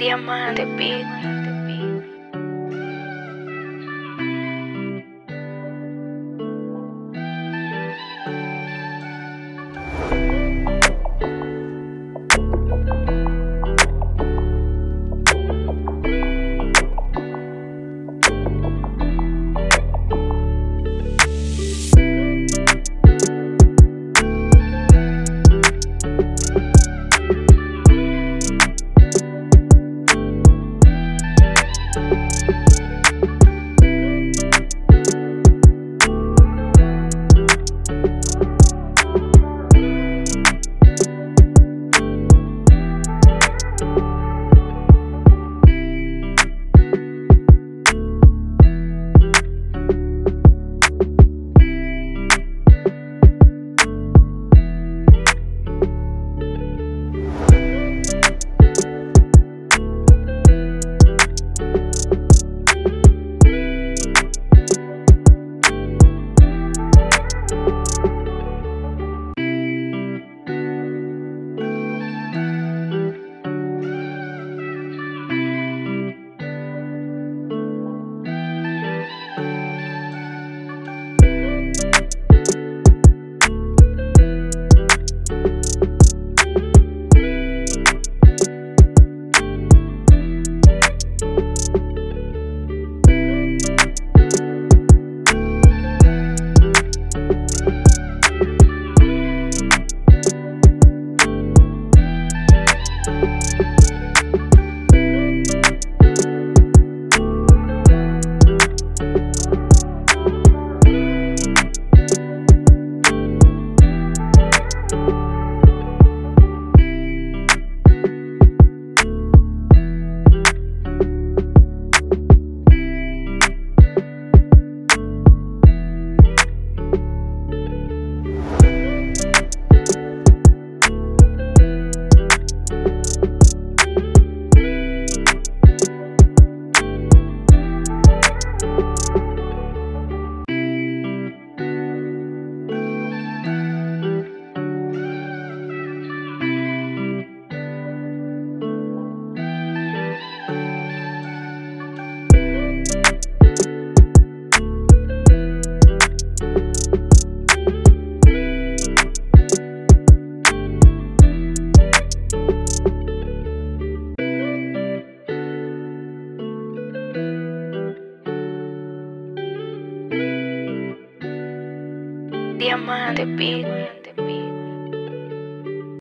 Diamante Beat. Diamante Beat.